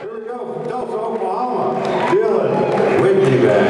Here we go Delta, Oklahoma, Dylan Whitney Band.